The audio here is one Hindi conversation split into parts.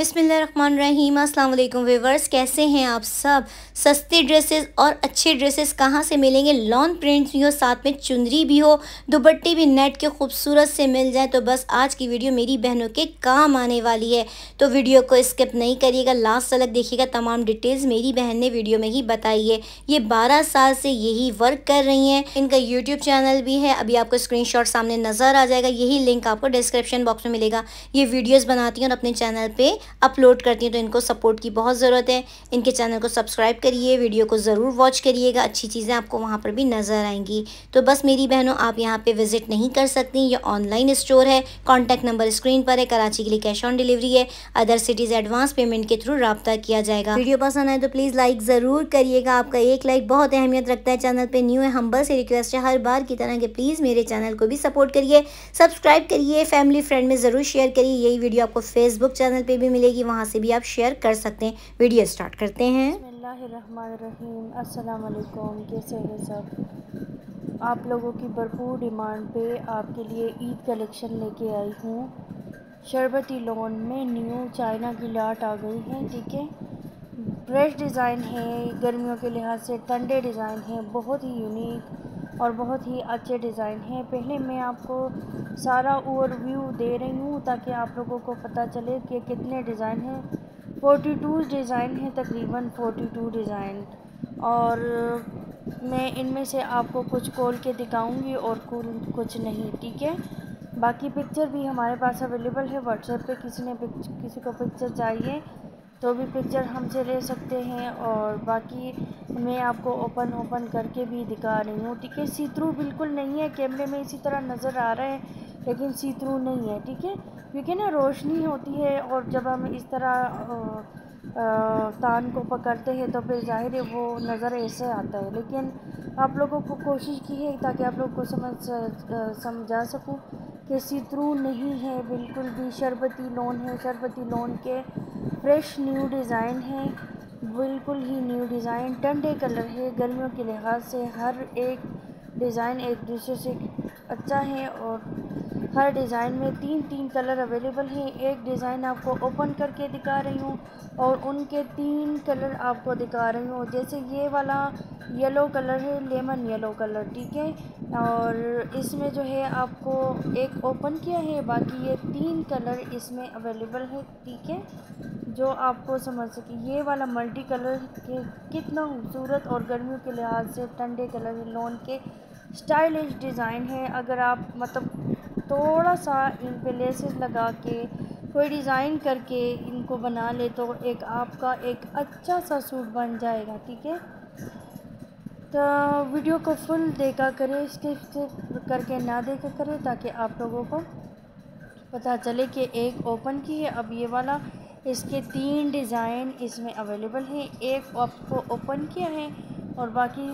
बिसमीम अल्लाम वीवर्स कैसे हैं आप सब? सस्ते ड्रेसेस और अच्छे ड्रेसेस कहाँ से मिलेंगे? लॉन प्रिंट्स भी हो, साथ में चुंदरी भी हो दुबट्टी भी नेट के खूबसूरत से मिल जाए तो बस आज की वीडियो मेरी बहनों के काम आने वाली है। तो वीडियो को स्किप नहीं करिएगा, लास्ट तक देखिएगा, तमाम डिटेल्स मेरी बहन ने वीडियो में ही बताई है। ये बारह साल से यही वर्क कर रही हैं। इनका यूट्यूब चैनल भी है, अभी आपको स्क्रीन सामने नज़र आ जाएगा, यही लिंक आपको डिस्क्रिप्शन बॉक्स में मिलेगा। ये वीडियोज़ बनाती हैं और अपने चैनल पर अपलोड करती हैं तो इनको सपोर्ट की बहुत ज़रूरत है। इनके चैनल को सब्सक्राइब करिए वीडियो को ज़रूर वॉच करिएगा, अच्छी चीज़ें आपको वहाँ पर भी नज़र आएँगी। तो बस मेरी बहनों, आप यहाँ पर विज़िट नहीं कर सकती, ये ऑनलाइन स्टोर है कॉन्टैक्ट नंबर स्क्रीन पर है, कराची के लिए कैश ऑन डिलीवरी है अदर सिटीज़ एडवांस पेमेंट के थ्रू रबता किया जाएगा। वीडियो पसंद आए तो प्लीज़ लाइक ज़रूर करिएगा, आपका एक लाइक बहुत अहमियत रखता है चैनल पर न्यू है हम बस रिक्वेस्ट है, हर बार की तरह के प्लीज़ मेरे चैनल को भी सपोर्ट करिए। सब्सक्राइब करिए फैमिली फ्रेंड में ज़रूर शेयर करिए, यही वीडियो आपको फेसबुक चैनल पर भी मिलेगी, वहाँ से भी आप शेयर कर सकते हैं। वीडियो स्टार्ट करते हैं। अस्सलाम कैसे हैं सब? आप लोगों की भरपूर डिमांड पे आपके लिए ईद कलेक्शन लेके आई हूँ। शरबती लोन में न्यू चाइना की लाट आ गई है, ठीक है? फ्रेश डिज़ाइन है, गर्मियों के लिहाज से ठंडे डिज़ाइन है, बहुत ही यूनिक और बहुत ही अच्छे डिज़ाइन हैं। पहले मैं आपको सारा ओवरव्यू दे रही हूँ ताकि आप लोगों को पता चले कि कितने डिज़ाइन हैं। फोर्टी टू डिज़ाइन है, तकरीबन फोर्टी टू डिज़ाइन। और मैं इनमें से आपको कुछ खोल के दिखाऊँगी और कुछ नहीं, ठीक है? बाकी पिक्चर भी हमारे पास अवेलेबल है। व्हाट्सएप पे किसी ने किसी को पिक्चर चाहिए तो भी पिक्चर हमसे ले सकते हैं और बाकी मैं आपको ओपन ओपन करके भी दिखा रही हूँ। ठीक है सी थ्रू बिल्कुल नहीं है कैमरे में इसी तरह नज़र आ रहा है, लेकिन सी थ्रू नहीं है, ठीक है? क्योंकि ना रोशनी होती है और जब हम इस तरह तान को पकड़ते हैं तो फिर ज़ाहिर है वो नज़र ऐसे आता है। लेकिन आप लोगों को कोशिश की है ताकि आप लोग को समझ समझा सकूँ। कि सीथ्रू नहीं है, बिल्कुल भी। शरबती लोन है, शरबती लोन के फ्रेश न्यू डिज़ाइन है, बिल्कुल ही न्यू डिज़ाइन। ठंडे कलर है, गर्मियों के लिहाज से हर एक डिज़ाइन एक दूसरे से अच्छा है और हर डिज़ाइन में तीन तीन कलर अवेलेबल हैं। एक डिज़ाइन आपको ओपन करके दिखा रही हूँ और उनके तीन कलर आपको दिखा रही हूँ। जैसे ये वाला येलो कलर है, लेमन येलो कलर, ठीक है? और इसमें जो है आपको एक ओपन किया है, बाकी ये तीन कलर इसमें अवेलेबल है, ठीक है? जो आपको समझ सके। ये वाला मल्टी कलर के कितना खूबसूरत और गर्मियों के लिहाज से ठंडे कलर लोन के स्टाइलिश डिज़ाइन है। अगर आप मतलब थोड़ा सा इन पे लेसेस लगा के कोई डिज़ाइन करके इनको बना ले तो एक आपका एक अच्छा सा सूट बन जाएगा, ठीक है? तो वीडियो को फुल देखा करें, स्किप करके ना देखा करें ताकि आप लोगों को पता चले कि एक ओपन की है। अब ये वाला, इसके तीन डिज़ाइन इसमें अवेलेबल हैं। एक आपको ओपन किया है और बाकी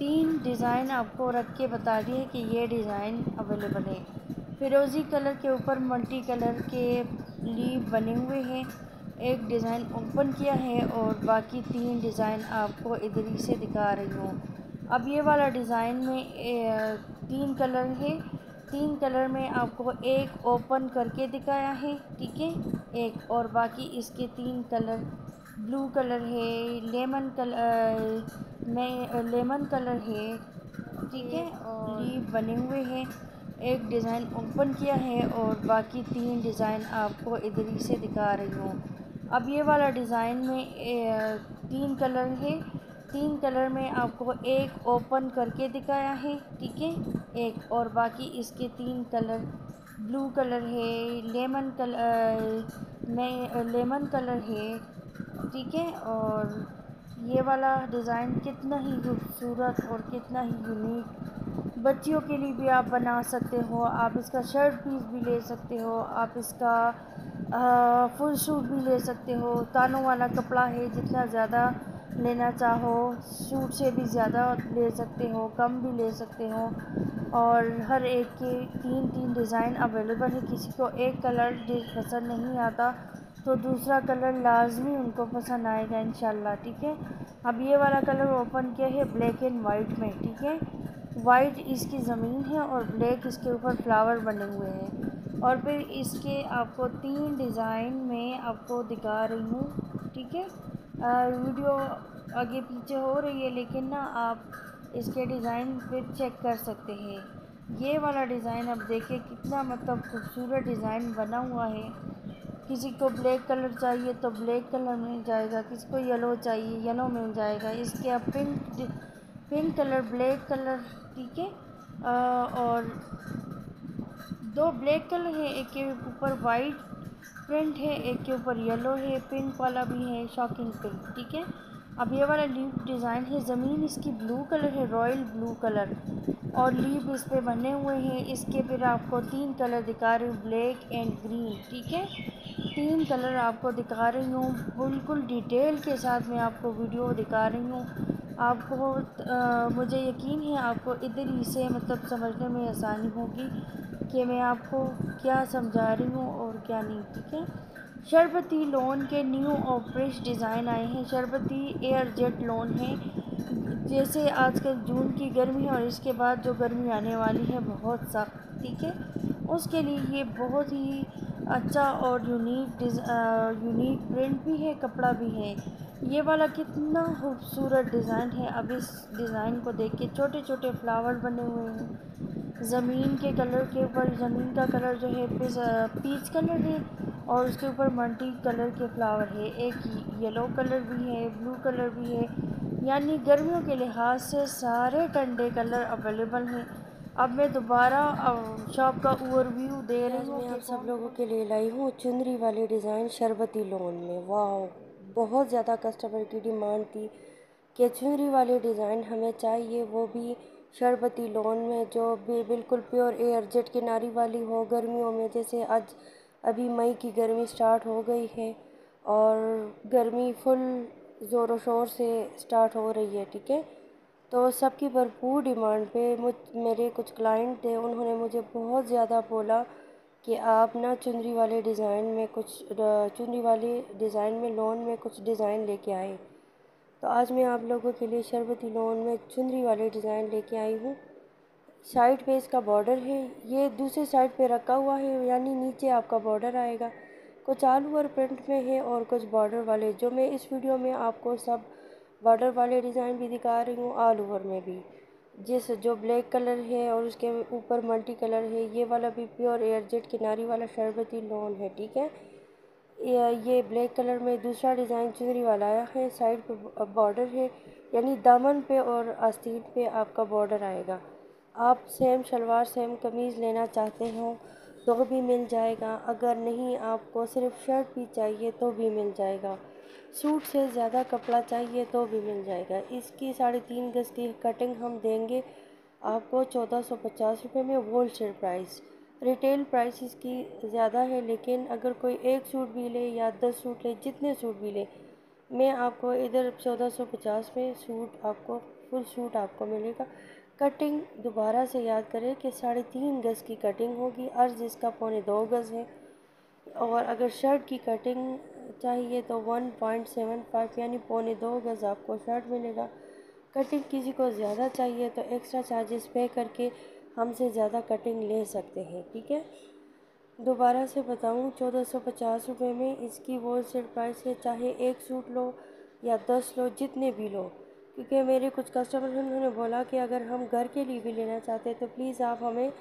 तीन डिज़ाइन आपको रख के बता दिए कि ये डिज़ाइन अवेलेबल है। फिरोज़ी कलर के ऊपर मल्टी कलर के लीव बने हुए हैं। एक डिज़ाइन ओपन किया है और बाकी तीन डिज़ाइन आपको इधर ही से दिखा रही हूँ। अब ये वाला डिज़ाइन में तीन कलर है। तीन कलर में आपको एक ओपन करके दिखाया है, ठीक है? एक और बाकी इसके तीन कलर, ब्लू कलर है, लेमन कलर में लेमन कलर है, ठीक है? और लीव बने हुए हैं। एक डिज़ाइन ओपन किया है और बाकी तीन डिज़ाइन आपको इधर ही से दिखा रही हूँ। अब ये वाला डिज़ाइन में तीन कलर है। तीन कलर में आपको एक ओपन करके दिखाया है, ठीक है? एक और बाकी इसके तीन कलर, ब्लू कलर है, लेमन कलर में, लेमन कलर है, ठीक है? और ये वाला डिज़ाइन कितना ही खूबसूरत और कितना ही यूनिक बच्चियों के लिए भी आप बना सकते हो आप इसका शर्ट पीस भी ले सकते हो आप इसका आ, फुल सूट भी ले सकते हो। तानों वाला कपड़ा है जितना ज़्यादा लेना चाहो सूट से भी ज़्यादा ले सकते हो कम भी ले सकते हो। और हर एक के तीन तीन डिज़ाइन अवेलेबल है किसी को एक कलर पसंद नहीं आता तो दूसरा कलर लाजमी उनको पसंद आएगा इन ठीक है? अब ये वाला कलर ओपन किया है ब्लैक एंड वाइट में, ठीक है? वाइट इसकी ज़मीन है और ब्लैक इसके ऊपर फ्लावर बने हुए हैं। और फिर इसके आपको तीन डिज़ाइन में आपको दिखा रही हूँ, ठीक है? वीडियो आगे पीछे हो रही है, लेकिन ना आप इसके डिज़ाइन फिर चेक कर सकते हैं। ये वाला डिज़ाइन अब देखिए कितना मतलब खूबसूरत डिज़ाइन बना हुआ है। किसी को ब्लैक कलर चाहिए तो ब्लैक कलर मिल जाएगा किसी को येलो चाहिए येलो मिल जाएगा। इसके अब pink pink colour black colour ठीक है? और दो ब्लैक कलर है, एक के ऊपर वाइट प्रिंट है, एक के ऊपर येलो है पिंक वाला भी है शॉकिंग पिंक ठीक है? अब ये वाला लीव डिज़ाइन है, ज़मीन इसकी ब्लू कलर है रॉयल ब्लू कलर और लीव इस पर बने हुए हैं, इसके फिर आपको तीन कलर दिखा रही हूँ ब्लैक एंड ग्रीन ठीक है? तीन कलर आपको दिखा रही हूँ। बिल्कुल डिटेल के साथ मैं आपको वीडियो दिखा रही हूँ। आपको आ, मुझे यकीन है आपको इधर ही से मतलब समझने में आसानी होगी कि मैं आपको क्या समझा रही हूँ और क्या नहीं ठीक है? शरबती लोन के न्यू और फ्रेश डिज़ाइन आए हैं। शरबती एयर जेट लोन है। जैसे आजकल जून की गर्मी और इसके बाद जो गर्मी आने वाली है बहुत सख्त ठीक है? उसके लिए ये बहुत ही अच्छा और यूनिक यूनिक प्रिंट भी है, कपड़ा भी है। ये वाला कितना खूबसूरत डिज़ाइन है। अब इस डिज़ाइन को देख के छोटे छोटे फ्लावर बने हुए हैं। ज़मीन के कलर के ऊपर, ज़मीन का कलर जो है पीच कलर है और उसके ऊपर मल्टी कलर के फ्लावर है। एक येलो कलर भी है ब्लू कलर भी है। यानी गर्मियों के लिहाज से सारे ठंडे कलर अवेलेबल हैं। अब मैं दोबारा शॉप का ओवरव्यू दे रही हूँ मैं आप सब लोगों के लिए लाई हूँ चुनरी वाले डिज़ाइन शरबती लोन में। वाह बहुत ज़्यादा कस्टमर की डिमांड थी कि चुनरी वाले डिज़ाइन हमें चाहिए वो भी शरबती लोन में जो भी बिल्कुल प्योर एयर जेट किनारी वाली हो गर्मियों में जैसे आज अभी मई की गर्मी स्टार्ट हो गई है और गर्मी फुल ज़ोर शोर से स्टार्ट हो रही है ठीक है? तो सबकी भरपूर डिमांड पे मुझ, मेरे कुछ क्लाइंट थे, उन्होंने मुझे बहुत ज़्यादा बोला कि आप ना चुनरी वाले डिज़ाइन में कुछ चुनरी वाले डिज़ाइन में लोन में कुछ डिज़ाइन लेके आए। तो आज मैं आप लोगों के लिए शरबती लोन में चुनरी वाले डिज़ाइन लेके आई हूँ। साइड पे इसका बॉर्डर है, ये दूसरे साइड पे रखा हुआ है, यानी नीचे आपका बॉर्डर आएगा। कुछ आलू और प्रिंट में है और कुछ बॉर्डर वाले, जो मैं इस वीडियो में आपको सब बॉर्डर वाले डिज़ाइन भी दिखा रही हूँ ऑल ओवर में भी। जिस जो ब्लैक कलर है और उसके ऊपर मल्टी कलर है, ये वाला भी प्योर एयरजेट किनारी वाला शरबती लोन है, ठीक है? ये ब्लैक कलर में दूसरा डिज़ाइन चुनरी वाला आया है, साइड पे बॉर्डर है, यानी दामन पे और आस्तीन पे आपका बॉर्डर आएगा। आप सेम शलवार सेम कमीज़ लेना चाहते हो तो भी मिल जाएगा, अगर नहीं आपको सिर्फ़ शर्ट भी चाहिए तो भी मिल जाएगा। सूट से ज़्यादा कपड़ा चाहिए तो भी मिल जाएगा। इसकी साढ़े तीन गज़ की कटिंग हम देंगे आपको चौदह सौ पचास रुपये में wholesale price retail price इसकी ज़्यादा है, लेकिन अगर कोई एक सूट भी ले या दस सूट ले, जितने सूट भी ले, मैं आपको इधर चौदह सौ पचास में सूट आपको फुल सूट आपको मिलेगा। कटिंग दोबारा से याद करें कि साढ़े तीन गज़ की कटिंग होगी। अर्ज़ इसका पौने दो गज़ है। और अगर शर्ट की कटिंग चाहिए तो वन पॉइंट सेवन फाइव यानी पौने दो गज़ आपको शर्ट मिलेगा। कटिंग किसी को ज़्यादा चाहिए तो एक्स्ट्रा चार्जेस पे करके हमसे ज़्यादा कटिंग ले सकते हैं, ठीक है? दोबारा से बताऊँ, चौदह सौ पचास रुपये में इसकी होल सेल प्राइस है, चाहे एक सूट लो या दस लो, जितने भी लो। क्योंकि मेरे कुछ कस्टमर हैं, उन्होंने बोला कि अगर हम घर के लिए भी लेना चाहते हैं तो प्लीज़ आप हमें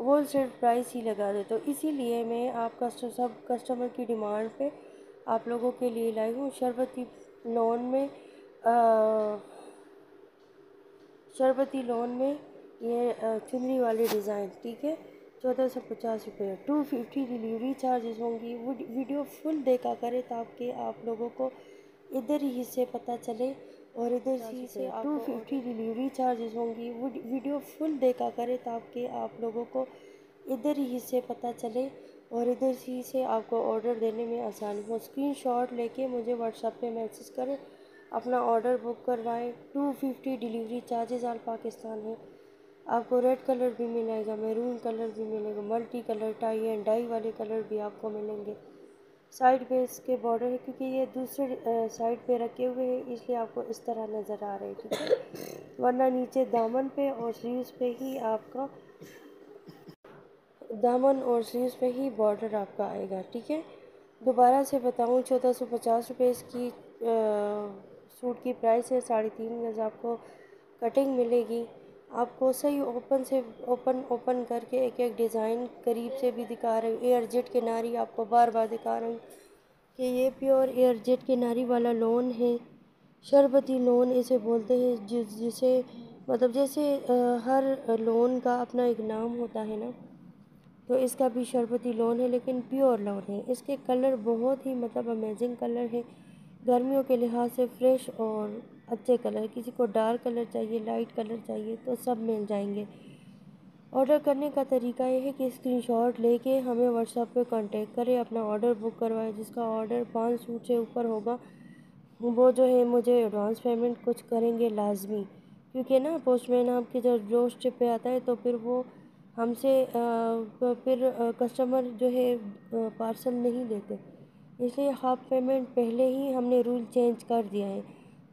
होल सेल प्राइस ही लगा दें। तो इसीलिए मैं आप कस्टमर सब कस्टमर की डिमांड पे आप लोगों के लिए लाई हूँ। शरबती लोन में शरबती लोन में ये चुनरी वाले डिज़ाइन ठीक है? चौदह सौ पचास रुपये। टू फिफ्टी डिलीवरी चार्जेस होंगी। वीडियो फुल देखा करें ताकि आप लोगों को इधर ही से पता चले और इधर सी से टू फिफ्टी डिलीवरी चार्जेस होंगी। वीडियो फुल देखा करें ताकि आप लोगों को इधर ही से पता चले और इधर सी से आपको ऑर्डर देने में आसानी हो। स्क्रीन शॉट लेके मुझे व्हाट्सअप पे मैसेज करें। अपना ऑर्डर बुक करवाएँ। Two fifty delivery charges all Pakistan है। आपको रेड कलर भी मिलेगा मैरून कलर भी मिलेगा multi colour tie and dye वाले कलर भी आपको मिलेंगे। साइड पे इसके बॉर्डर है क्योंकि ये दूसरे साइड पे रखे हुए हैं, इसलिए आपको इस तरह नज़र आ रहे हैं। ठीक है? वरना नीचे दामन पे और स्लीव्स पे ही आपका दामन और स्लीव्स पे ही बॉर्डर आपका आएगा, ठीक है? दोबारा से बताऊँ, चौदह सौ पचास रुपये इसकी सूट की प्राइस है, साढ़े तीन गज़ आपको कटिंग मिलेगी। आपको सही ओपन से ओपन ओपन करके एक एक डिज़ाइन करीब से भी दिखा रही हूँ। एयर जेट के नारी आपको बार बार दिखा रही हूँ कि ये प्योर एयर जेट के नारी वाला लोन है। शरबती लोन इसे बोलते हैं, जिस, जिसे मतलब जैसे हर लोन का अपना एक नाम होता है ना। तो इसका भी शरबती लोन है, लेकिन प्योर लोन है। इसके कलर बहुत ही मतलब अमेजिंग कलर है। गर्मियों के लिहाज से फ्रेश और अच्छे कलर। किसी को डार्क कलर चाहिए लाइट कलर चाहिए तो सब मिल जाएँगे। ऑर्डर करने का तरीका यह है कि स्क्रीनशॉट लेके हमें व्हाट्सएप पे कांटेक्ट करें, अपना ऑर्डर बुक करवाएँ, जिसका ऑर्डर पाँच सूट से ऊपर होगा। वो जो है, मुझे एडवांस पेमेंट कुछ करेंगे लाजमी। क्योंकि ना पोस्टमैन आपके जब डोर पे आता है तो फिर वो हमसे फिर कस्टमर जो है पार्सल नहीं देते। इसलिए हाफ़ पेमेंट पहले ही हमने रूल चेंज कर दिया है।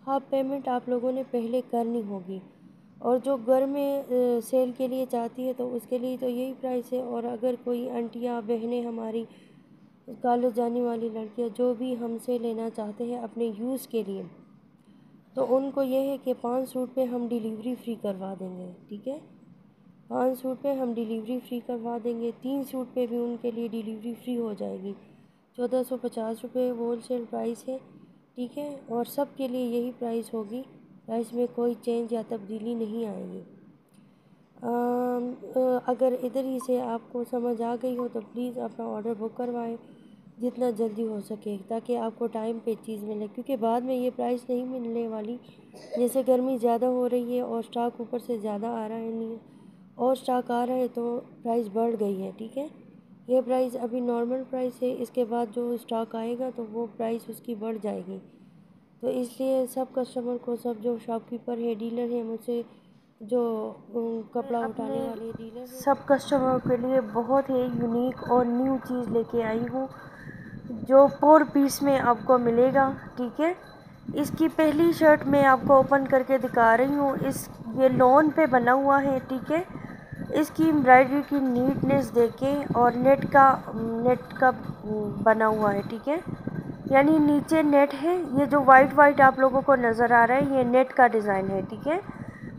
हाफ़ पेमेंट आप लोगों ने पहले करनी होगी। और जो घर में सेल के लिए चाहती है तो उसके लिए तो यही प्राइस है। और अगर कोई आंटियाँ बहनें हमारी कॉलेज जाने वाली लड़कियाँ जो भी हमसे लेना चाहते हैं अपने यूज़ के लिए तो उनको ये है कि पाँच सूट पे हम डिलीवरी फ्री करवा देंगे। ठीक है? पाँच सूट पे हम डिलीवरी फ्री करवा देंगे। तीन सूट पे भी उनके लिए डिलीवरी फ्री हो जाएगी। चौदह सौ पचास रुपये होल सेल प्राइस है, ठीक है? और सब के लिए यही प्राइस होगी। प्राइस में कोई चेंज या तब्दीली नहीं आएगी। अगर इधर ही से आपको समझ आ गई हो तो प्लीज़ अपना ऑर्डर बुक करवाएँ, जितना जल्दी हो सके, ताकि आपको टाइम पे चीज़ मिले। क्योंकि बाद में ये प्राइस नहीं मिलने वाली। जैसे गर्मी ज़्यादा हो रही है और स्टॉक ऊपर से ज़्यादा आ रहा है नहीं और स्टॉक आ रहा है तो प्राइस बढ़ गई है ठीक है? ये प्राइस अभी नॉर्मल प्राइस है इसके बाद जो स्टॉक आएगा तो वो प्राइस उसकी बढ़ जाएगी। तो इसलिए सब कस्टमर को सब जो शॉपकीपर है डीलर है मुझसे जो कपड़ा उठाने वाले डीलर सब कस्टमर के लिए बहुत ही यूनिक और न्यू चीज़ लेके आई हूँ जो फोर पीस में आपको मिलेगा ठीक है? इसकी पहली शर्ट मैं आपको ओपन करके दिखा रही हूँ इस ये लोन पे बना हुआ है ठीक है? इसकी एम्ब्रॉयडरी की नीटनेस देखें और नेट का नेट का बना हुआ है, ठीक है? यानी नीचे नेट है, ये जो वाइट वाइट आप लोगों को नज़र आ रहा है, ये नेट का डिज़ाइन है, ठीक है?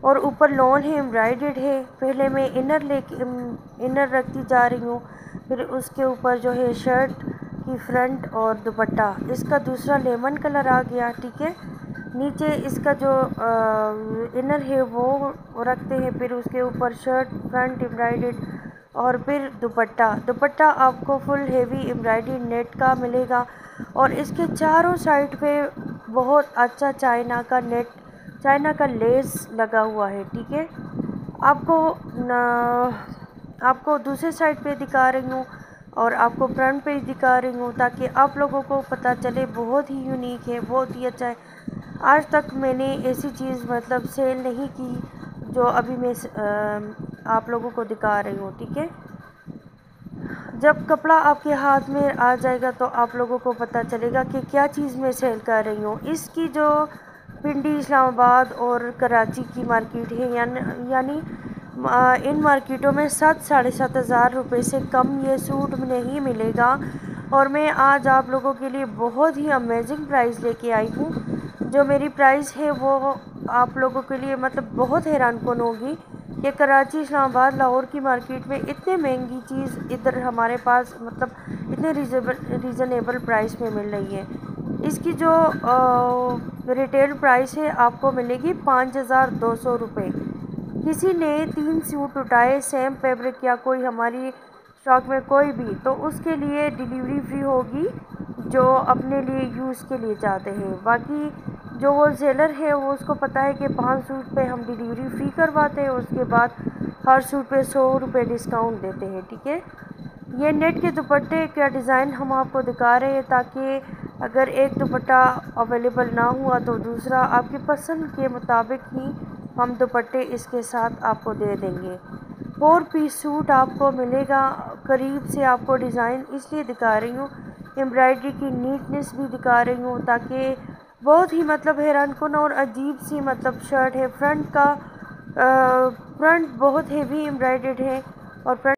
और ऊपर लॉन है एम्ब्रॉयड है, पहले मैं इनर ले इनर रखती जा रही हूँ, फिर उसके ऊपर जो है शर्ट की फ्रंट और दुपट्टा, इसका दूसरा लेमन कलर आ गया, ठीक है? नीचे इसका जो इनर है वो रखते हैं, फिर उसके ऊपर शर्ट फ्रंट एम्ब्रॉयड और फिर दुपट्टा। दुपट्टा आपको फुल हेवी एम्ब्रॉयडरी नेट का मिलेगा और इसके चारों साइड पे बहुत अच्छा चाइना का नेट चाइना का लेस लगा हुआ है, ठीक है? आपको आपको दूसरे साइड पे दिखा रही हूँ और आपको फ्रंट पेज दिखा रही हूँ ताकि आप लोगों को पता चले, बहुत ही यूनिक है, बहुत ही अच्छा है। आज तक मैंने ऐसी चीज़ मतलब सेल नहीं की जो अभी मैं आप लोगों को दिखा रही हूँ, ठीक है? जब कपड़ा आपके हाथ में आ जाएगा तो आप लोगों को पता चलेगा कि क्या चीज़ मैं सेल कर रही हूँ। इसकी जो पिंडी इस्लामाबाद और कराची की मार्केट है, यानी यानी इन मार्केटों में सात, साढ़े सात हज़ार रुपये से कम ये सूट नहीं मिलेगा। और मैं आज आप लोगों के लिए बहुत ही अमेजिंग प्राइस लेके आई हूँ। जो मेरी प्राइस है, वो आप लोगों के लिए मतलब बहुत हैरान कन होगी कि कराची, इस्लामाबाद, लाहौर की मार्केट में इतने महँगी चीज़ इधर हमारे पास मतलब इतने रीजनेबल रीज़नेबल प्राइस में मिल रही है। इसकी जो रिटेल प्राइस है, आपको मिलेगी पाँच हज़ार दो सौ रुपये किसी ने तीन सूट उठाए सेम फैब्रिक या कोई हमारी स्टॉक में कोई भी तो उसके लिए डिलीवरी फ्री होगी जो अपने लिए यूज़ के लिए चाहते हैं। बाकी जो वो सेलर है, वो उसको पता है कि पाँच सूट पे हम डिलीवरी फ्री करवाते हैं उसके बाद हर सूट पे सौ रुपये डिस्काउंट देते हैं, ठीक है? ये नेट के दुपट्टे का डिज़ाइन हम आपको दिखा रहे हैं ताकि अगर एक दुपट्टा अवेलेबल ना हुआ तो दूसरा आपकी पसंद के मुताबिक ही हम दुपट्टे इसके साथ आपको दे देंगे। फोर पीस सूट आपको मिलेगा, करीब से आपको डिज़ाइन इसलिए दिखा रही हूँ एम्ब्रॉयडरी की नीटनेस भी दिखा रही हूँ ताकि बहुत ही मतलब हैरान कन और अजीब सी मतलब शर्ट है। फ्रंट का फ्रंट बहुत हेवी एम्ब्रॉयडेड है और फ्रंट